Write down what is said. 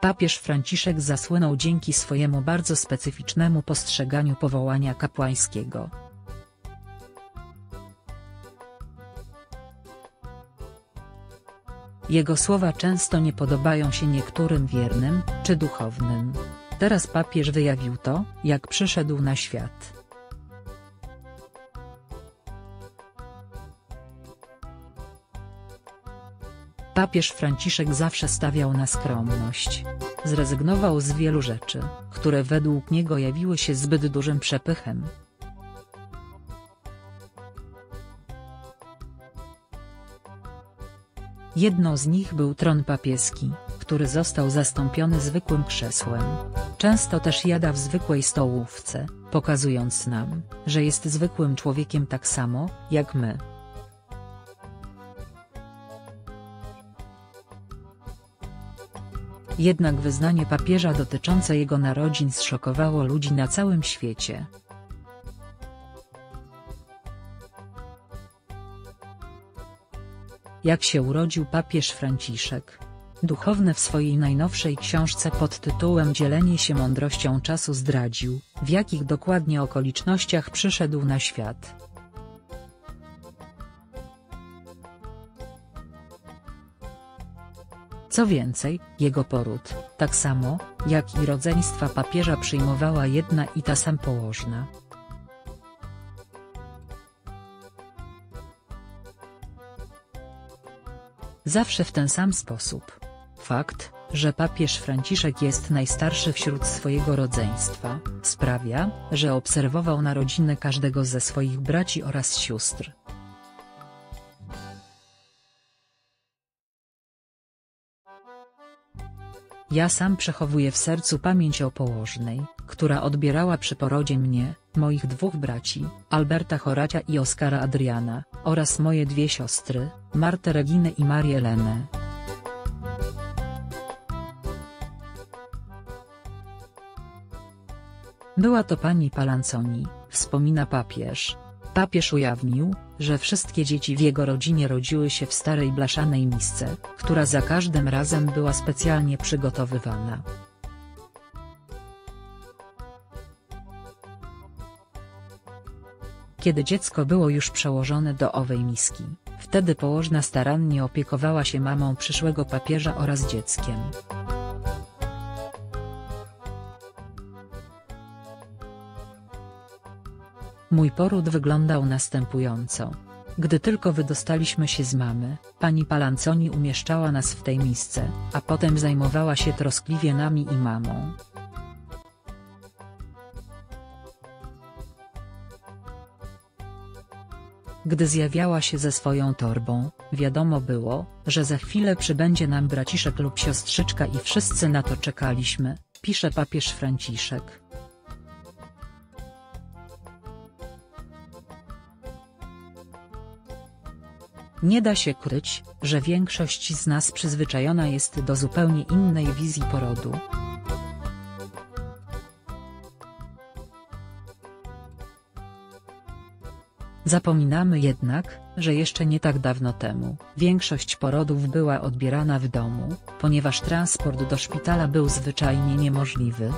Papież Franciszek zasłynął dzięki swojemu bardzo specyficznemu postrzeganiu powołania kapłańskiego. Jego słowa często nie podobają się niektórym wiernym, czy duchownym. Teraz papież wyjawił to, jak przyszedł na świat. Papież Franciszek zawsze stawiał na skromność. Zrezygnował z wielu rzeczy, które według niego jawiły się zbyt dużym przepychem. Jedną z nich był tron papieski, który został zastąpiony zwykłym krzesłem. Często też jada w zwykłej stołówce, pokazując nam, że jest zwykłym człowiekiem tak samo, jak my. Jednak wyznanie papieża dotyczące jego narodzin zszokowało ludzi na całym świecie. Jak się urodził papież Franciszek? Duchowny w swojej najnowszej książce pod tytułem Dzielenie się mądrością czasu zdradził, w jakich dokładnie okolicznościach przyszedł na świat. Co więcej, jego poród, tak samo, jak i rodzeństwa papieża przyjmowała jedna i ta sam położna. Zawsze w ten sam sposób. Fakt, że papież Franciszek jest najstarszy wśród swojego rodzeństwa, sprawia, że obserwował narodziny każdego ze swoich braci oraz sióstr. Ja sam przechowuję w sercu pamięć o położnej, która odbierała przy porodzie mnie, moich dwóch braci, Alberta Horacia i Oskara Adriana, oraz moje dwie siostry, Martę Reginę i Marię Lenę. Była to pani Palanconi, wspomina papież. Papież ujawnił, że wszystkie dzieci w jego rodzinie rodziły się w starej blaszanej misce, która za każdym razem była specjalnie przygotowywana. Kiedy dziecko było już przełożone do owej miski, wtedy położna starannie opiekowała się mamą przyszłego papieża oraz dzieckiem. Mój poród wyglądał następująco. Gdy tylko wydostaliśmy się z mamy, pani Palanconi umieszczała nas w tej misce, a potem zajmowała się troskliwie nami i mamą. Gdy zjawiała się ze swoją torbą, wiadomo było, że za chwilę przybędzie nam braciszek lub siostrzyczka i wszyscy na to czekaliśmy, pisze papież Franciszek. Nie da się kryć, że większość z nas przyzwyczajona jest do zupełnie innej wizji porodu. Zapominamy jednak, że jeszcze nie tak dawno temu, większość porodów była odbierana w domu, ponieważ transport do szpitala był zwyczajnie niemożliwy,